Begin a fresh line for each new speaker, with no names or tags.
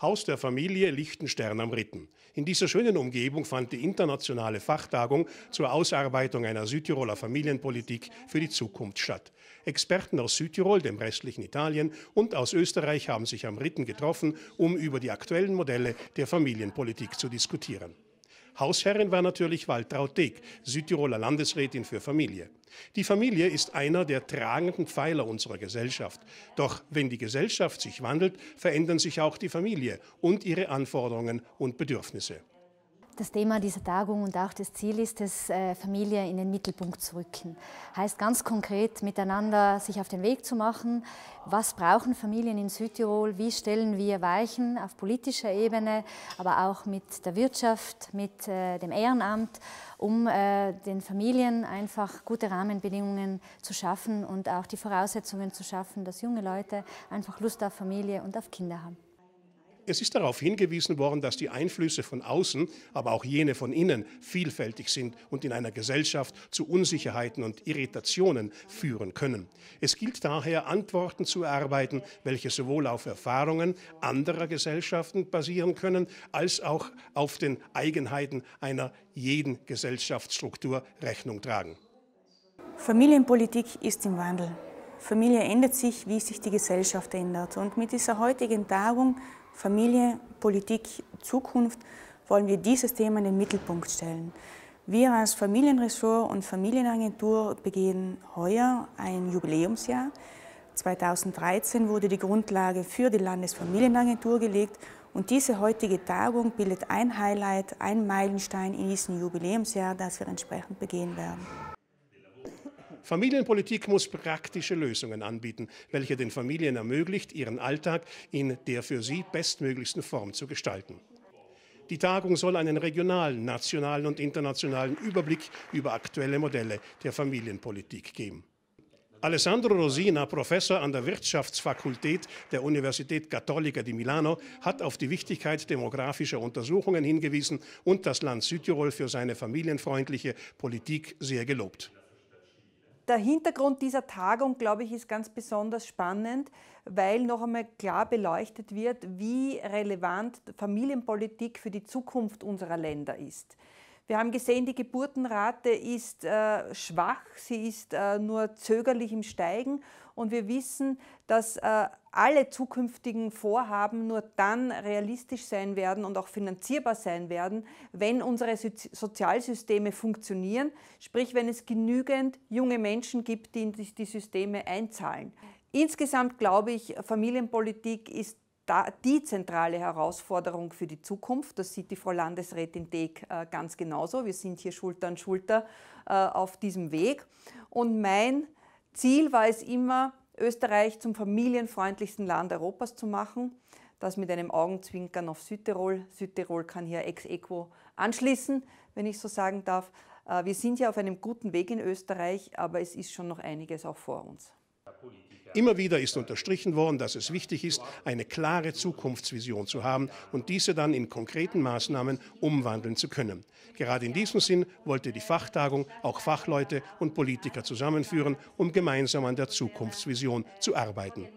Haus der Familie Lichtenstern am Ritten. In dieser schönen Umgebung fand die internationale Fachtagung zur Ausarbeitung einer Südtiroler Familienpolitik für die Zukunft statt. Experten aus Südtirol, dem restlichen Italien und aus Österreich haben sich am Ritten getroffen, um über die aktuellen Modelle der Familienpolitik zu diskutieren. Hausherrin war natürlich Waltraud Deck, Südtiroler Landesrätin für Familie. Die Familie ist einer der tragenden Pfeiler unserer Gesellschaft. Doch wenn die Gesellschaft sich wandelt, verändern sich auch die Familie und ihre Anforderungen und Bedürfnisse.
Das Thema dieser Tagung und auch das Ziel ist es, äh, Familie in den Mittelpunkt zu rücken. Heißt ganz konkret, miteinander sich auf den Weg zu machen. Was brauchen Familien in Südtirol? Wie stellen wir Weichen auf politischer Ebene, aber auch mit der Wirtschaft, mit äh, dem Ehrenamt, um äh, den Familien einfach gute Rahmenbedingungen zu schaffen und auch die Voraussetzungen zu schaffen, dass junge Leute einfach Lust auf Familie und auf Kinder haben.
Es ist darauf hingewiesen worden, dass die Einflüsse von außen, aber auch jene von innen vielfältig sind und in einer Gesellschaft zu Unsicherheiten und Irritationen führen können. Es gilt daher, Antworten zu erarbeiten, welche sowohl auf Erfahrungen anderer Gesellschaften basieren können, als auch auf den Eigenheiten einer jeden Gesellschaftsstruktur Rechnung tragen.
Familienpolitik ist im Wandel. Familie ändert sich, wie sich die Gesellschaft ändert. Und mit dieser heutigen Tagung Familie, Politik, Zukunft wollen wir dieses Thema in den Mittelpunkt stellen. Wir als Familienressort und Familienagentur begehen heuer ein Jubiläumsjahr. 2013 wurde die Grundlage für die Landesfamilienagentur gelegt und diese heutige Tagung bildet ein Highlight, ein Meilenstein in diesem Jubiläumsjahr, das wir entsprechend begehen werden.
Familienpolitik muss praktische Lösungen anbieten, welche den Familien ermöglicht, ihren Alltag in der für sie bestmöglichsten Form zu gestalten. Die Tagung soll einen regionalen, nationalen und internationalen Überblick über aktuelle Modelle der Familienpolitik geben. Alessandro Rosina, Professor an der Wirtschaftsfakultät der Universität Cattolica di Milano, hat auf die Wichtigkeit demografischer Untersuchungen hingewiesen und das Land Südtirol für seine familienfreundliche Politik sehr gelobt.
Der Hintergrund dieser Tagung, glaube ich, ist ganz besonders spannend, weil noch einmal klar beleuchtet wird, wie relevant Familienpolitik für die Zukunft unserer Länder ist. Wir haben gesehen, die Geburtenrate ist äh, schwach, sie ist äh, nur zögerlich im Steigen und wir wissen, dass äh, alle zukünftigen Vorhaben nur dann realistisch sein werden und auch finanzierbar sein werden, wenn unsere Sozialsysteme funktionieren, sprich wenn es genügend junge Menschen gibt, die in die Systeme einzahlen. Insgesamt glaube ich, Familienpolitik ist die zentrale Herausforderung für die Zukunft. Das sieht die Frau Landesrätin Deeg äh, ganz genauso. Wir sind hier Schulter an Schulter äh, auf diesem Weg. Und mein Ziel war es immer, Österreich zum familienfreundlichsten Land Europas zu machen. Das mit einem Augenzwinkern auf Südtirol. Südtirol kann hier ex equo anschließen, wenn ich so sagen darf. Äh, wir sind ja auf einem guten Weg in Österreich, aber es ist schon noch einiges auch vor uns.
Immer wieder ist unterstrichen worden, dass es wichtig ist, eine klare Zukunftsvision zu haben und diese dann in konkreten Maßnahmen umwandeln zu können. Gerade in diesem Sinn wollte die Fachtagung auch Fachleute und Politiker zusammenführen, um gemeinsam an der Zukunftsvision zu arbeiten.